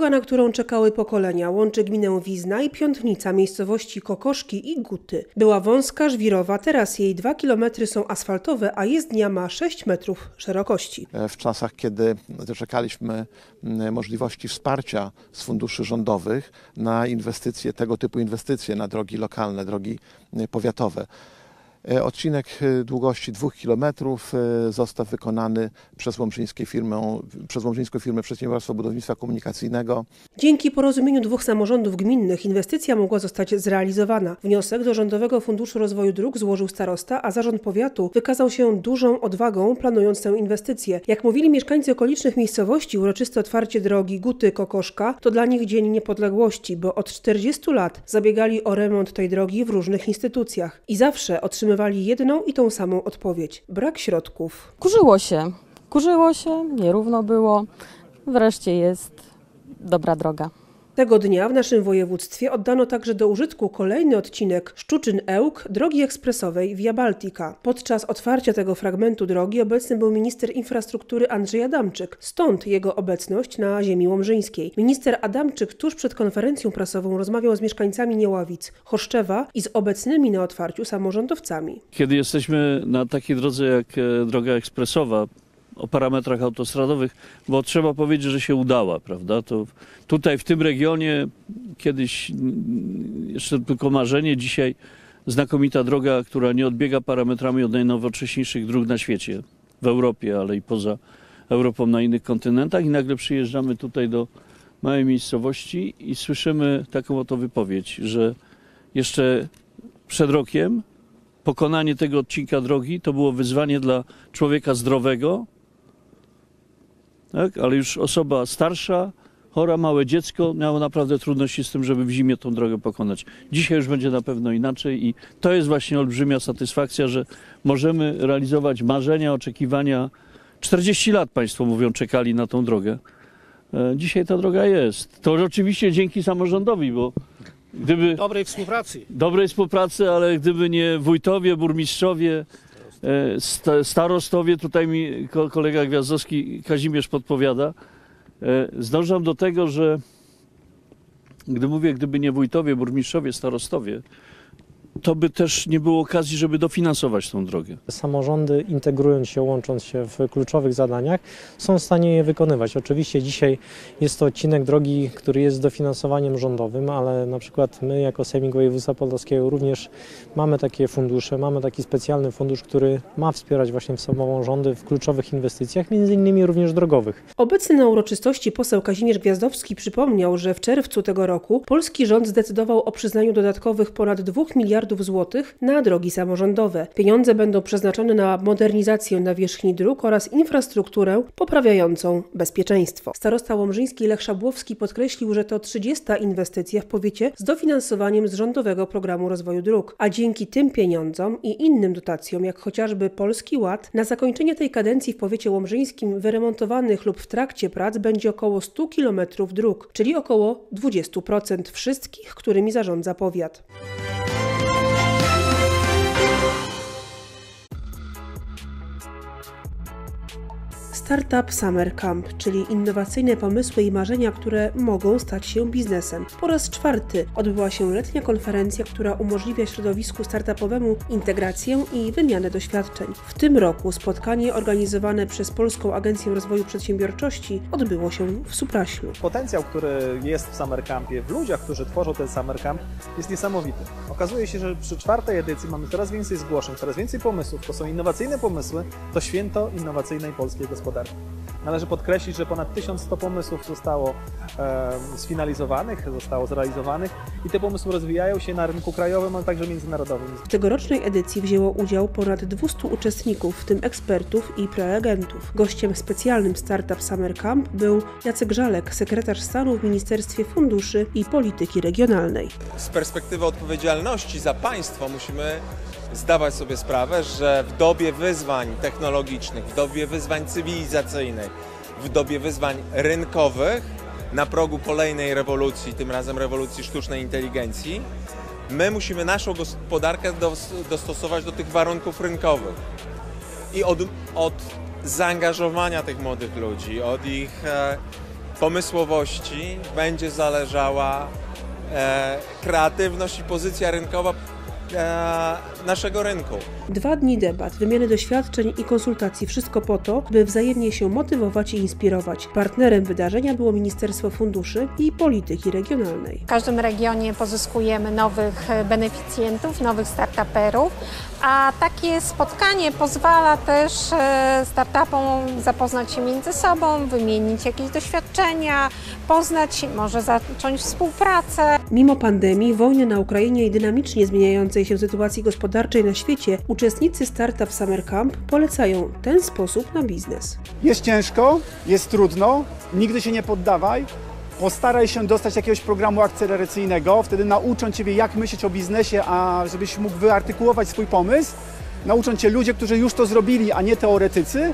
Droga, na którą czekały pokolenia, łączy gminę Wizna i Piątnica, miejscowości Kokoszki i Guty. Była wąska, żwirowa, teraz jej dwa kilometry są asfaltowe, a jezdnia ma 6 metrów szerokości. E, w czasach, kiedy doczekaliśmy m, możliwości wsparcia z funduszy rządowych na inwestycje, tego typu inwestycje, na drogi lokalne, drogi e, powiatowe. E, Odcinek e, długości dwóch kilometrów e, został wykonany przez, łomżyńskie firmę, przez łomżyńską firmę Przedsiębiorstwa Budownictwa Komunikacyjnego. Dzięki porozumieniu dwóch samorządów gminnych inwestycja mogła zostać zrealizowana. Wniosek do Rządowego Funduszu Rozwoju Dróg złożył starosta, a zarząd powiatu wykazał się dużą odwagą planując tę inwestycję. Jak mówili mieszkańcy okolicznych miejscowości, uroczyste otwarcie drogi Guty-Kokoszka to dla nich dzień niepodległości, bo od 40 lat zabiegali o remont tej drogi w różnych instytucjach i zawsze otrzymywali jedną i tą samą odpowiedź – brak środków. Kurzyło się, kurzyło się, nierówno było. Wreszcie jest dobra droga. Tego dnia w naszym województwie oddano także do użytku kolejny odcinek Szczuczyn-Ełk drogi ekspresowej Via Baltica. Podczas otwarcia tego fragmentu drogi obecny był minister infrastruktury Andrzej Adamczyk, stąd jego obecność na ziemi łomżyńskiej. Minister Adamczyk tuż przed konferencją prasową rozmawiał z mieszkańcami Nieławic, Choszczewa i z obecnymi na otwarciu samorządowcami. Kiedy jesteśmy na takiej drodze jak e, droga ekspresowa, o parametrach autostradowych, bo trzeba powiedzieć, że się udała, prawda? To tutaj w tym regionie kiedyś mm, jeszcze tylko marzenie, dzisiaj znakomita droga, która nie odbiega parametrami od najnowocześniejszych dróg na świecie, w Europie, ale i poza Europą na innych kontynentach i nagle przyjeżdżamy tutaj do małej miejscowości i słyszymy taką oto wypowiedź, że jeszcze przed rokiem pokonanie tego odcinka drogi to było wyzwanie dla człowieka zdrowego, tak? ale już osoba starsza, chora, małe dziecko miało naprawdę trudności z tym, żeby w zimie tą drogę pokonać. Dzisiaj już będzie na pewno inaczej i to jest właśnie olbrzymia satysfakcja, że możemy realizować marzenia, oczekiwania. 40 lat Państwo mówią, czekali na tą drogę. E, Dzisiaj ta droga jest. To oczywiście dzięki samorządowi, bo gdyby dobrej współpracy. dobrej współpracy, ale gdyby nie wójtowie, burmistrzowie, starostowie, tutaj mi ko- kolega Gwiazdowski Kazimierz podpowiada, e, zdążam do tego, że gdy mówię, gdyby nie wójtowie, burmistrzowie, starostowie, to by też nie było okazji, żeby dofinansować tą drogę. Samorządy integrując się, łącząc się w kluczowych zadaniach, są w stanie je wykonywać. Oczywiście dzisiaj jest to odcinek drogi, który jest z dofinansowaniem rządowym, ale na przykład my jako Sejmik Województwa Podlaskiego również mamy takie fundusze, mamy taki specjalny fundusz, który ma wspierać właśnie samorządy w kluczowych inwestycjach, między innymi również drogowych. Obecny na uroczystości poseł Kazimierz Gwiazdowski przypomniał, że w czerwcu tego roku polski rząd zdecydował o przyznaniu dodatkowych ponad 2 miliardów złotych na drogi samorządowe. Pieniądze będą przeznaczone na modernizację nawierzchni dróg oraz infrastrukturę poprawiającą bezpieczeństwo. Starosta łomżyński Lech Szabłowski podkreślił, że to 30 inwestycja w powiecie z dofinansowaniem z Rządowego Programu Rozwoju Dróg, a dzięki tym pieniądzom i innym dotacjom, jak chociażby Polski Ład, na zakończenie tej kadencji w powiecie łomżyńskim wyremontowanych lub w trakcie prac będzie około 100 km dróg, czyli około 20% wszystkich, którymi zarządza powiat. Startup Summer Camp, czyli innowacyjne pomysły i marzenia, które mogą stać się biznesem. Po raz czwarty odbyła się letnia konferencja, która umożliwia środowisku startupowemu integrację i wymianę doświadczeń. W tym roku spotkanie organizowane przez Polską Agencję Rozwoju Przedsiębiorczości odbyło się w Supraślu. Potencjał, który jest w Summer Campie, w ludziach, którzy tworzą ten Summer Camp, jest niesamowity. Okazuje się, że przy czwartej edycji mamy coraz więcej zgłoszeń, coraz więcej pomysłów. To są innowacyjne pomysły, to święto innowacyjnej polskiej gospodarki. Należy podkreślić, że ponad 1100 pomysłów zostało e, sfinalizowanych, zostało zrealizowanych i te pomysły rozwijają się na rynku krajowym, ale także międzynarodowym. W tegorocznej edycji wzięło udział ponad 200 uczestników, w tym ekspertów i prelegentów. Gościem specjalnym Startup Summer Camp był Jacek Żalek, sekretarz stanu w Ministerstwie Funduszy i Polityki Regionalnej. z perspektywy odpowiedzialności za państwo musimy zdawać sobie sprawę, że w dobie wyzwań technologicznych, w dobie wyzwań cywilizacyjnych, w dobie wyzwań rynkowych, na progu kolejnej rewolucji, tym razem rewolucji sztucznej inteligencji, my musimy naszą gospodarkę dos- dostosować do tych warunków rynkowych. I od, od zaangażowania tych młodych ludzi, od ich e, pomysłowości będzie zależała e, kreatywność i pozycja rynkowa naszego rynku. Dwa dni debat, wymiany doświadczeń i konsultacji, wszystko po to, by wzajemnie się motywować i inspirować. Partnerem wydarzenia było Ministerstwo Funduszy i Polityki Regionalnej. W każdym regionie pozyskujemy nowych e, beneficjentów, nowych startuperów, a takie spotkanie pozwala też e, startupom zapoznać się między sobą, wymienić jakieś doświadczenia, poznać się, może zacząć współpracę. Mimo pandemii, wojny na Ukrainie i dynamicznie zmieniającej się sytuacji gospodarczej na świecie, uczestnicy Startup Summer Camp polecają ten sposób na biznes. Jest ciężko, jest trudno, nigdy się nie poddawaj. Postaraj się dostać jakiegoś programu akceleracyjnego, wtedy nauczą Ciebie jak myśleć o biznesie, a żebyś mógł wyartykułować swój pomysł. Nauczą Cię ludzie, którzy już to zrobili, a nie teoretycy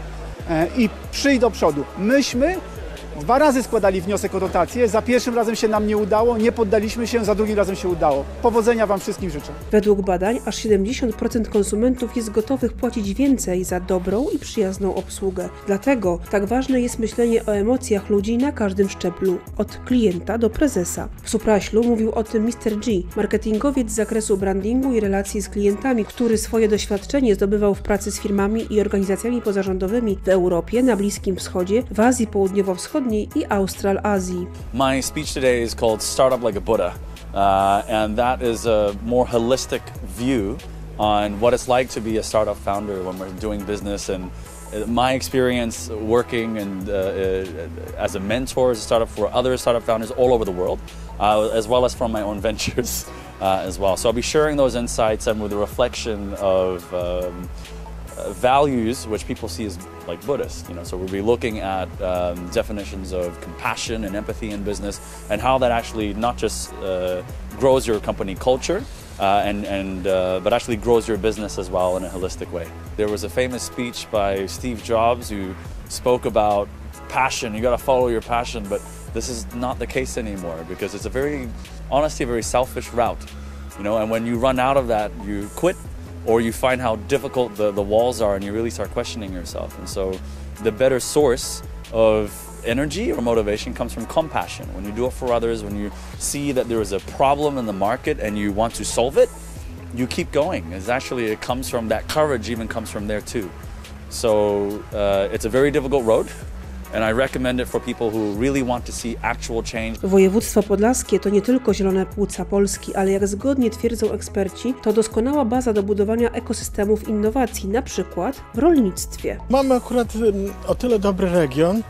e, i przyjdź do przodu. Myśmy Dwa razy składali wniosek o dotację, za pierwszym razem się nam nie udało, nie poddaliśmy się, za drugim razem się udało. Powodzenia Wam wszystkim życzę. Według badań aż 70% konsumentów jest gotowych płacić więcej za dobrą i przyjazną obsługę. Dlatego tak ważne jest myślenie o emocjach ludzi na każdym szczeblu, od klienta do prezesa. W Supraślu mówił o tym Mr. G, marketingowiec z zakresu brandingu i relacji z klientami, który swoje doświadczenie zdobywał w pracy z firmami i organizacjami pozarządowymi w Europie, na Bliskim Wschodzie, w Azji Południowo-Wschodniej i Australazji. My speech today is called Startup Like a Buddha, uh, and that is a more holistic view on what it's like to be a startup founder when we're doing business and uh, my experience working and uh, uh, as a mentor as a startup for other startup founders all over the world, uh, as well as from my own ventures uh, as well. So I'll be sharing those insights and with a reflection of um, values which people see as like Buddhist. You know, so we'll be looking at um, definitions of compassion and empathy in business, and how that actually not just uh, grows your company culture, uh, and, and uh, but actually grows your business as well in a holistic way. There was a famous speech by Steve Jobs who spoke about passion. You got to follow your passion, but this is not the case anymore because it's a very, honestly, a very selfish route. You know, and when you run out of that, you quit or you find how difficult the, the walls are and you really start questioning yourself. And so the better source of energy or motivation comes from compassion. When you do it for others, when you see that there is a problem in the market and you want to solve it, you keep going. It's actually, it comes from that courage, even comes from there too. So uh, it's a very difficult road. And I recommend it for people who really want to see actual change. Województwo podlaskie to nie tylko zielone płuca Polski, ale jak zgodnie twierdzą eksperci, to doskonała baza do budowania ekosystemów innowacji, na przykład w rolnictwie. Mamy akurat o tyle dobry region,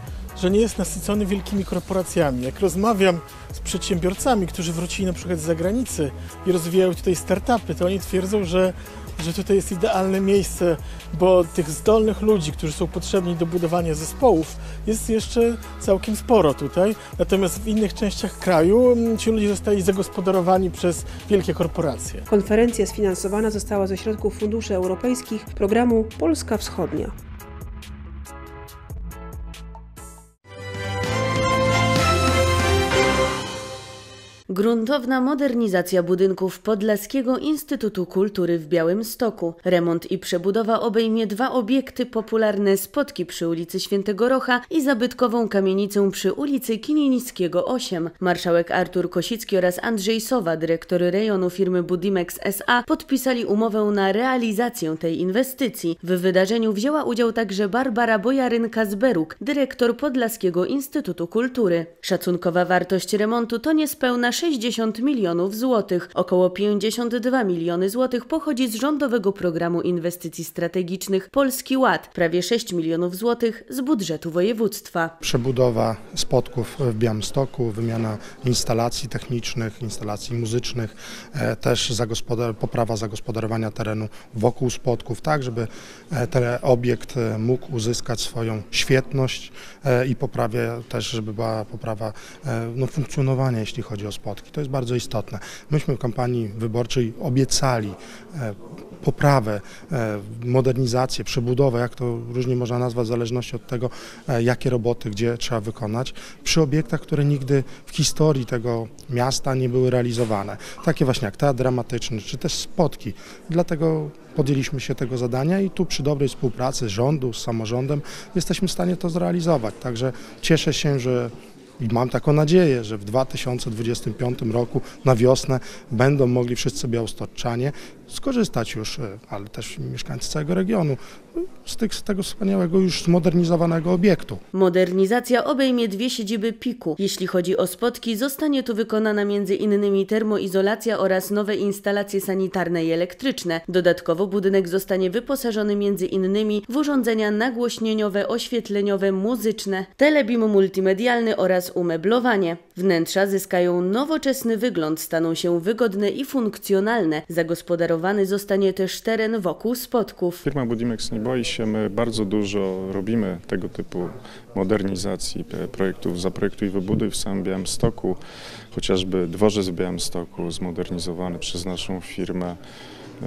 że nie jest nasycony wielkimi korporacjami. Jak rozmawiam z przedsiębiorcami, którzy wrócili na przykład z zagranicy i rozwijają tutaj startupy, to oni twierdzą, że, że tutaj jest idealne miejsce, bo tych zdolnych ludzi, którzy są potrzebni do budowania zespołów, jest jeszcze całkiem sporo tutaj. Natomiast w innych częściach kraju mm, ci ludzie zostali zagospodarowani przez wielkie korporacje. Konferencja sfinansowana została ze środków funduszy europejskich programu Polska Wschodnia. Gruntowna modernizacja budynków Podlaskiego Instytutu Kultury w Białymstoku. Remont i przebudowa obejmie dwa obiekty popularne spotki przy ulicy Świętego Rocha i zabytkową kamienicę przy ulicy Kinińskiego 8. Marszałek Artur Kosicki oraz Andrzej Sowa, dyrektor rejonu firmy Budimex SA, podpisali umowę na realizację tej inwestycji. W wydarzeniu wzięła udział także Barbara Bojarynka-Zberuk, dyrektor Podlaskiego Instytutu Kultury. Szacunkowa wartość remontu to niespełna 60 milionów złotych. Około 52 miliony złotych pochodzi z rządowego programu inwestycji strategicznych Polski Ład, prawie 6 milionów złotych z budżetu województwa. Przebudowa spotków w Białymstoku, wymiana instalacji technicznych, instalacji muzycznych, e, też zagospodar poprawa zagospodarowania terenu wokół spotków, tak żeby e, ten obiekt e, mógł uzyskać swoją świetność i poprawie też, żeby była poprawa no, funkcjonowania, jeśli chodzi o spotki spotki. To jest bardzo istotne. Myśmy w kampanii wyborczej obiecali e, poprawę, e, modernizację, przebudowę, jak to różnie można nazwać w zależności od tego, e, jakie roboty gdzie trzeba wykonać, przy obiektach, które nigdy w historii tego miasta nie były realizowane. Takie właśnie jak teatr dramatyczny, czy też spotki. Dlatego podjęliśmy się tego zadania i tu przy dobrej współpracy rządu z samorządem jesteśmy w stanie to zrealizować. Także cieszę się, że i mam taką nadzieję, że w 2025 roku na wiosnę będą mogli wszyscy białostoczanie skorzystać już, e, ale też mieszkańcy całego regionu z, tych, z tego wspaniałego już zmodernizowanego obiektu. Modernizacja obejmie dwie siedziby PIK-u. Jeśli chodzi o spotki, zostanie tu wykonana innymi termoizolacja oraz nowe instalacje sanitarne i elektryczne. Dodatkowo budynek zostanie wyposażony innymi w urządzenia nagłośnieniowe, oświetleniowe, muzyczne, telebim multimedialny oraz umeblowanie. Wnętrza zyskają nowoczesny wygląd, staną się wygodne i funkcjonalne. Zagospodarowany zostanie też teren wokół spotków. Firma Budimex nie boi się, my bardzo dużo robimy tego typu modernizacji projektów Zaprojektuj Wybuduj w samym Białymstoku, chociażby dworzec w Białymstoku zmodernizowany przez naszą firmę. E,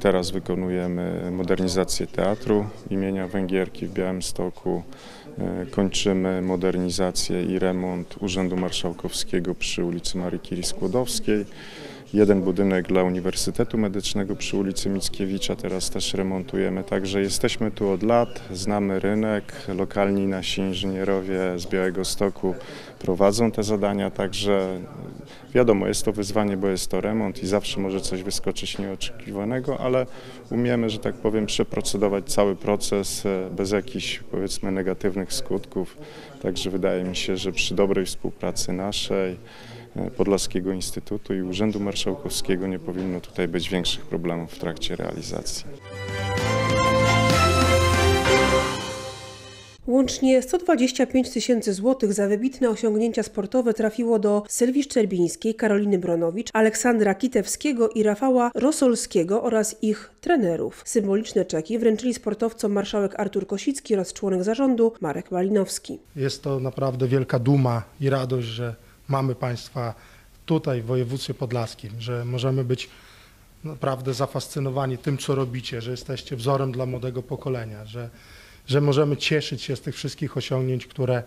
Teraz wykonujemy modernizację teatru imienia Węgierki w Białymstoku. E, Kończymy modernizację i remont Urzędu Marszałkowskiego przy ulicy Marii Curie Skłodowskiej. Jeden budynek dla Uniwersytetu Medycznego przy ulicy Mickiewicza. Teraz też remontujemy, także jesteśmy tu od lat, znamy rynek, lokalni nasi inżynierowie z Białego Stoku prowadzą te zadania, także wiadomo, jest to wyzwanie, bo jest to remont i zawsze może coś wyskoczyć nieoczekiwanego, ale umiemy, że tak powiem, przeprocedować cały proces e, bez jakichś powiedzmy negatywnych skutków, także wydaje mi się, że przy dobrej współpracy naszej, Podlaskiego Instytutu i Urzędu Marszałkowskiego nie powinno tutaj być większych problemów w trakcie realizacji. Łącznie 125 tysięcy złotych za wybitne osiągnięcia sportowe trafiło do Sylwii Szczerbińskiej, Karoliny Bronowicz, Aleksandra Kitewskiego i Rafała Rosolskiego oraz ich trenerów. Symboliczne czeki wręczyli sportowcom marszałek Artur Kosicki oraz członek zarządu Marek Malinowski. Jest to naprawdę wielka duma i radość, że mamy Państwa tutaj w województwie podlaskim, że możemy być naprawdę zafascynowani tym, co robicie, że jesteście wzorem dla młodego pokolenia, że, że możemy cieszyć się z tych wszystkich osiągnięć które,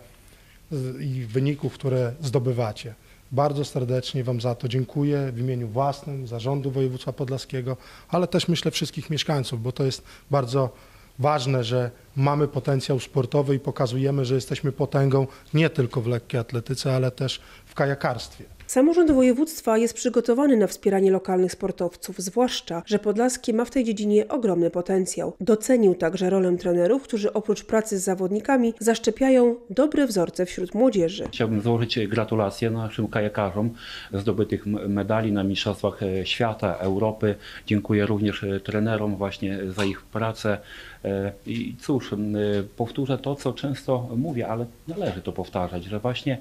i wyników, które zdobywacie. Bardzo serdecznie Wam za to dziękuję w imieniu własnym, zarządu województwa podlaskiego, ale też myślę wszystkich mieszkańców, bo to jest bardzo ważne, że mamy potencjał sportowy i pokazujemy, że jesteśmy potęgą nie tylko w lekkiej atletyce, ale też w kajakarstwie. Samorząd województwa jest przygotowany na wspieranie lokalnych sportowców, zwłaszcza, że Podlaskie ma w tej dziedzinie ogromny potencjał. Docenił także rolę trenerów, którzy oprócz pracy z zawodnikami zaszczepiają dobre wzorce wśród młodzieży. Chciałbym złożyć gratulacje naszym kajakarzom zdobytych medali na Mistrzostwach e, Świata, Europy. Dziękuję również e, trenerom właśnie za ich pracę. E, I cóż, powtórzę to, co często mówię, ale należy to powtarzać, że właśnie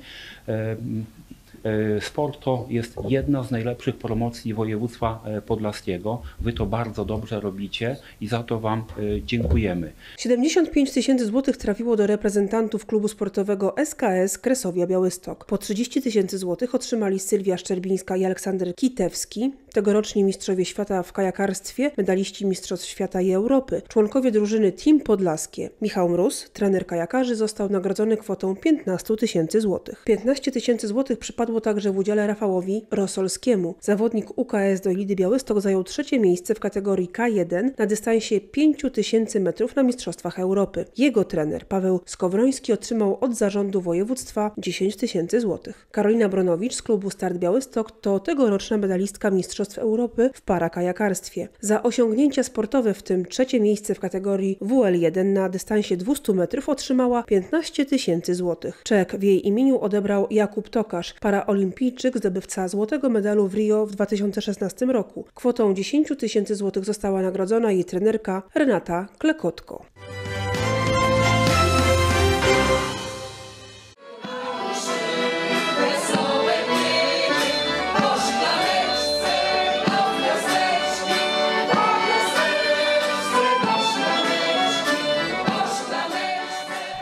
sport to jest jedna z najlepszych promocji województwa e, podlaskiego. Wy to bardzo dobrze robicie i za to Wam e, dziękujemy. 75 tysięcy złotych trafiło do reprezentantów klubu sportowego SKS Kresowia Białystok. Po 30 tysięcy złotych otrzymali Sylwia Szczerbińska i Aleksander Kitewski, tegoroczni mistrzowie świata w kajakarstwie, medaliści Mistrzostw Świata i Europy, członkowie drużyny Team Podlaskie. Michał Mróz, trener kajakarzy, został nagrodzony kwotą 15 tysięcy złotych. 15 tysięcy złotych przypadło także w udziale Rafałowi Rosolskiemu. Zawodnik UKS do Lidy Białystok zajął trzecie miejsce w kategorii K1 na dystansie 5 tysięcy metrów na Mistrzostwach Europy. Jego trener Paweł Skowroński otrzymał od zarządu województwa 10 tysięcy złotych. Karolina Bronowicz z klubu Start Białystok to tegoroczna medalistka Mistrzostw Europy w parakajakarstwie. Za osiągnięcia sportowe, w tym trzecie miejsce w kategorii WL1 na dystansie 200 metrów otrzymała 15 tysięcy złotych. Czek w jej imieniu odebrał Jakub Tokarz, paraolimpijczyk, zdobywca złotego medalu w Rio w 2016 roku. Kwotą 10 tysięcy złotych została nagrodzona jej trenerka Renata Klekotko.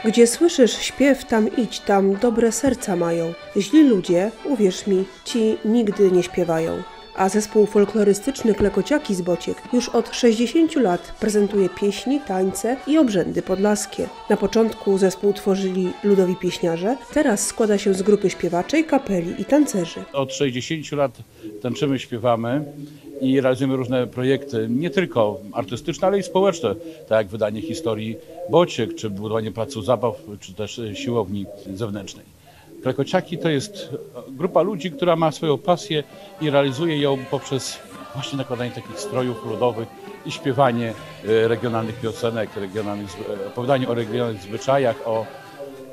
Gdzie słyszysz śpiew, tam idź, tam dobre serca mają. Źli ludzie, uwierz mi, ci nigdy nie śpiewają. A zespół folklorystyczny Klekociaki z Bociek już od 60 lat prezentuje pieśni, tańce i obrzędy podlaskie. Na początku zespół tworzyli ludowi pieśniarze, teraz składa się z grupy śpiewaczej, kapeli i tancerzy. Od 60 lat tańczymy, śpiewamy i realizujemy różne projekty, nie tylko artystyczne, ale i społeczne, tak jak wydanie historii Bociek, czy budowanie placu zabaw, czy też siłowni zewnętrznej. Klekociaki to jest grupa ludzi, która ma swoją pasję i realizuje ją poprzez właśnie nakładanie takich strojów ludowych i śpiewanie e, regionalnych piosenek, regionalnych, e, opowiadanie o regionalnych zwyczajach, o,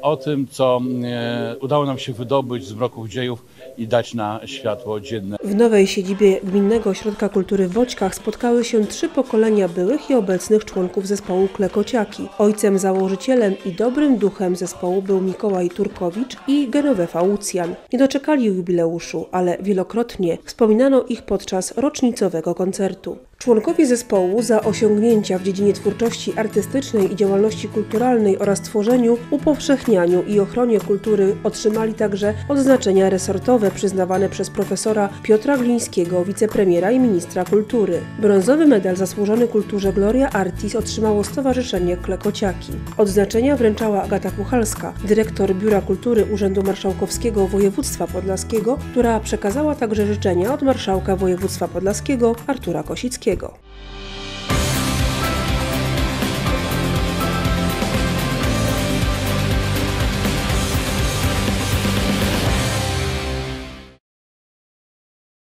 o tym, co e, udało nam się wydobyć z mroków dziejów i dać na światło dzienne. W nowej siedzibie Gminnego Ośrodka Kultury w Boćkach spotkały się trzy pokolenia byłych i obecnych członków zespołu Klekociaki. Ojcem założycielem i dobrym duchem zespołu był Mikołaj Turkowicz i Genovefa Łucjan. Nie doczekali jubileuszu, ale wielokrotnie wspominano ich podczas rocznicowego koncertu. Członkowie zespołu za osiągnięcia w dziedzinie twórczości artystycznej i działalności kulturalnej oraz tworzeniu, upowszechnianiu i ochronie kultury otrzymali także odznaczenia resortowe przyznawane przez profesora Piotra Glińskiego, wicepremiera i ministra kultury. Brązowy medal zasłużony kulturze Gloria Artis otrzymało Stowarzyszenie Klekociaki. Odznaczenia wręczała Agata Puchalska, dyrektor Biura Kultury Urzędu Marszałkowskiego Województwa Podlaskiego, która przekazała także życzenia od marszałka województwa podlaskiego Artura Kosickiego. Ludzkiego.